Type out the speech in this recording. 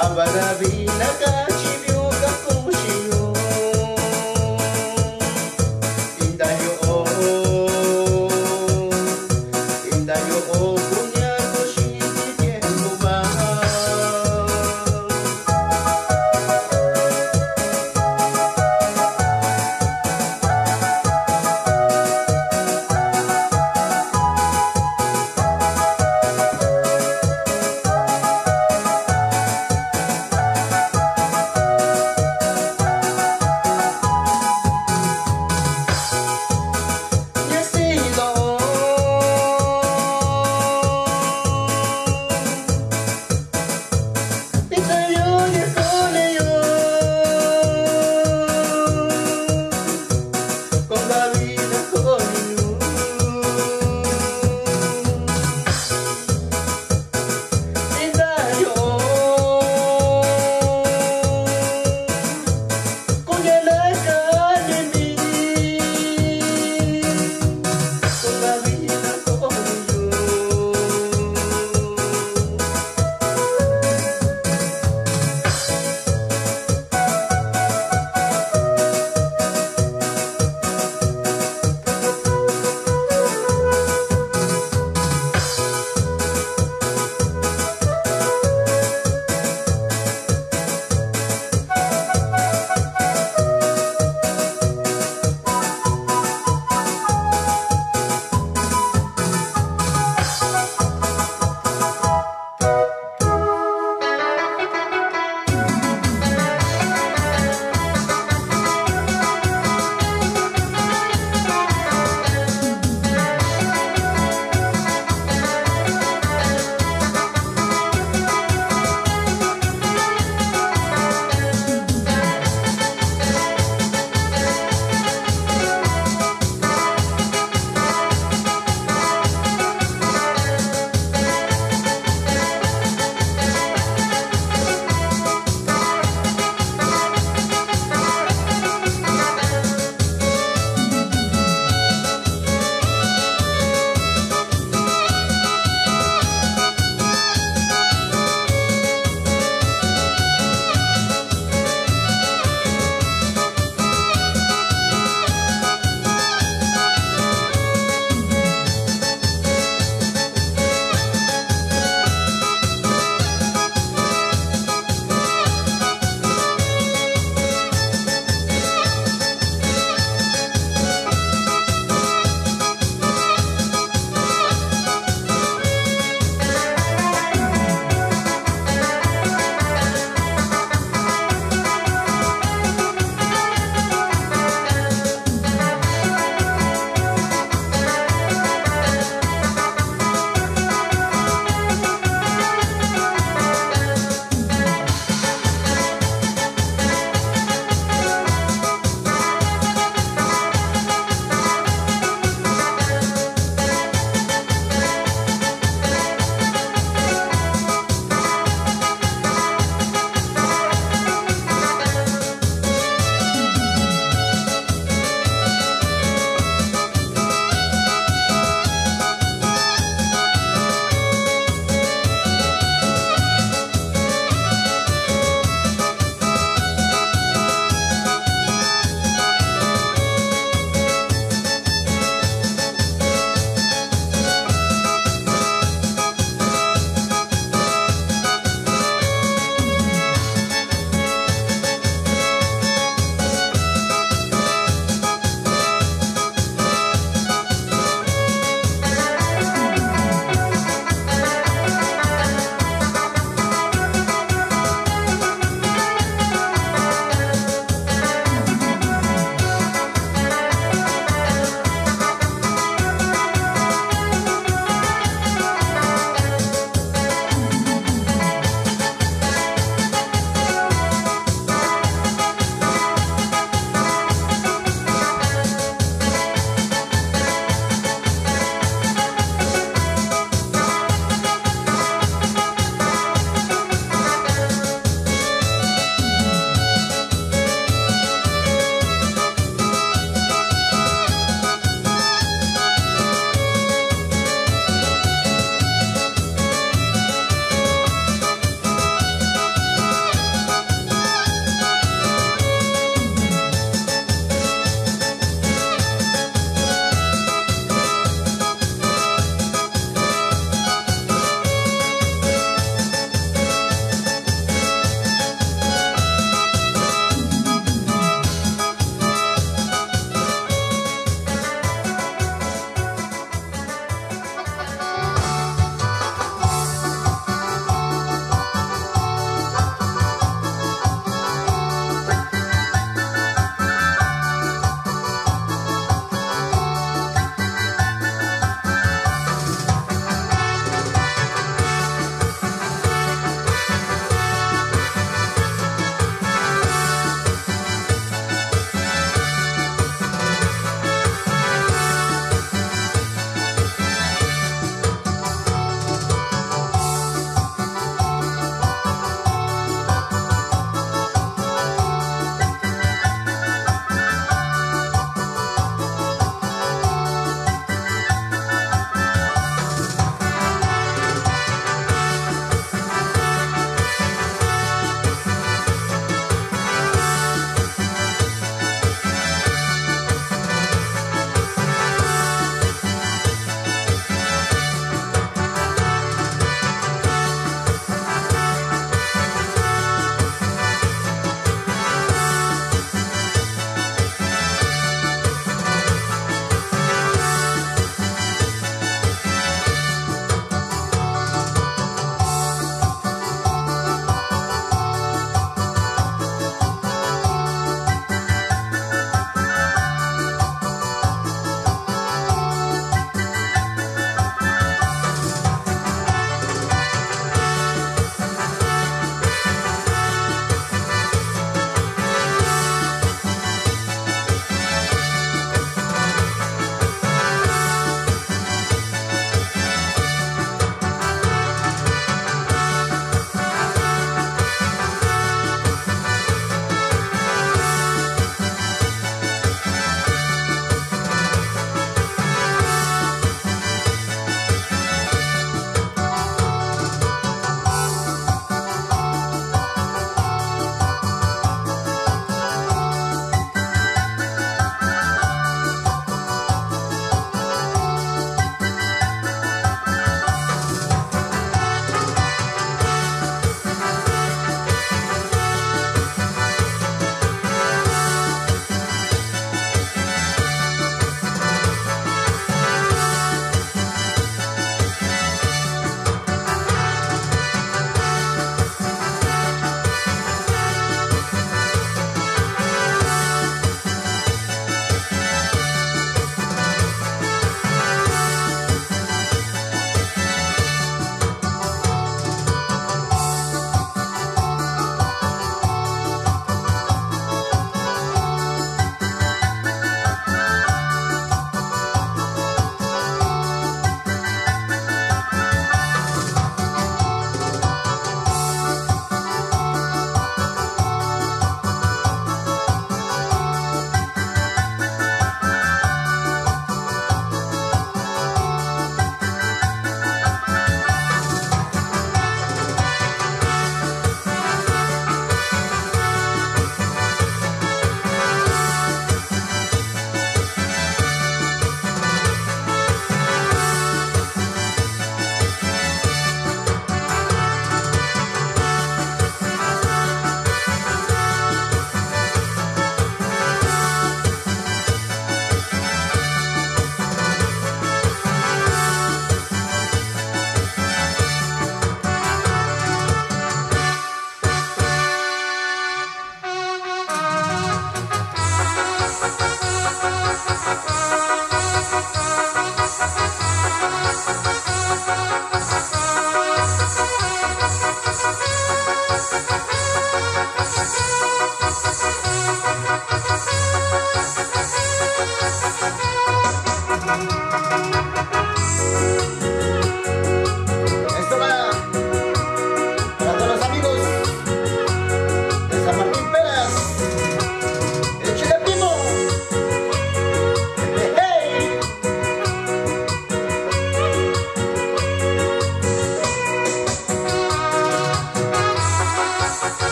ಅವರ ವೀಣಗ